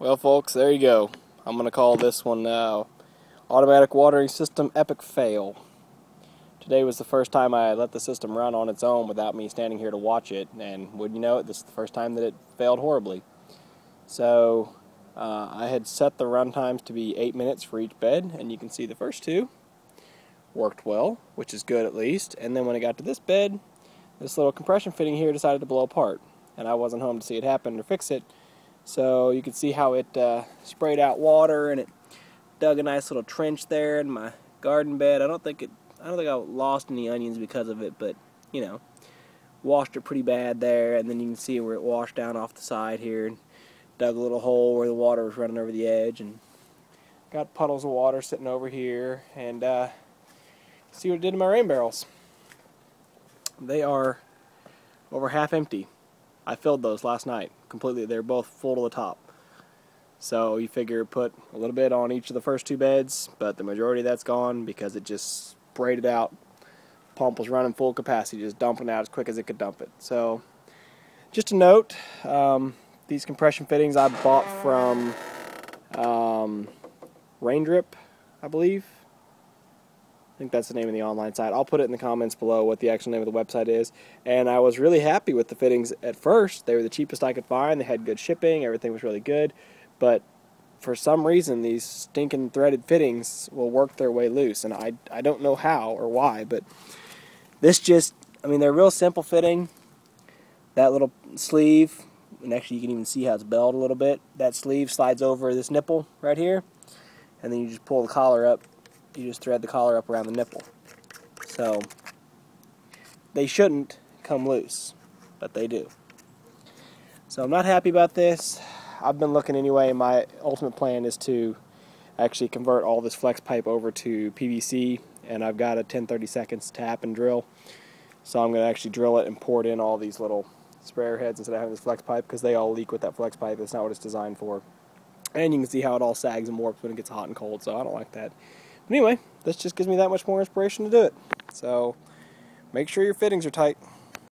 Well, folks, there you go. I'm going to call this one now Automatic Watering System Epic Fail. Today was the first time I let the system run on its own without me standing here to watch it, and would you know it, this is the first time that it failed horribly. So, uh, I had set the run times to be 8 minutes for each bed, and you can see the first two worked well, which is good at least. And then when I got to this bed, this little compression fitting here decided to blow apart, and I wasn't home to see it happen or fix it. So you can see how it uh, sprayed out water and it dug a nice little trench there in my garden bed. I don't think it I don't think I lost any onions because of it, but you know, washed it pretty bad there and then you can see where it washed down off the side here and dug a little hole where the water was running over the edge and got puddles of water sitting over here and uh, see what it did to my rain barrels. They are over half empty. I filled those last night completely. They're both full to the top. So you figure put a little bit on each of the first two beds, but the majority of that's gone because it just sprayed it out. Pump was running full capacity, just dumping out as quick as it could dump it. So just a note, um, these compression fittings I bought from um, Rain Drip, I believe. I think that's the name of the online site. I'll put it in the comments below what the actual name of the website is. And I was really happy with the fittings at first. They were the cheapest I could find. They had good shipping. Everything was really good. But for some reason, these stinking threaded fittings will work their way loose. And I, I don't know how or why. But this just, I mean, they're real simple fitting. That little sleeve, and actually you can even see how it's belled a little bit. That sleeve slides over this nipple right here. And then you just pull the collar up you just thread the collar up around the nipple. So they shouldn't come loose, but they do. So I'm not happy about this. I've been looking anyway. My ultimate plan is to actually convert all this flex pipe over to PVC, and I've got a 10 30 seconds tap and drill. So I'm going to actually drill it and pour it in all these little sprayer heads instead of having this flex pipe because they all leak with that flex pipe. That's not what it's designed for. And you can see how it all sags and warps when it gets hot and cold, so I don't like that. Anyway, this just gives me that much more inspiration to do it. So make sure your fittings are tight.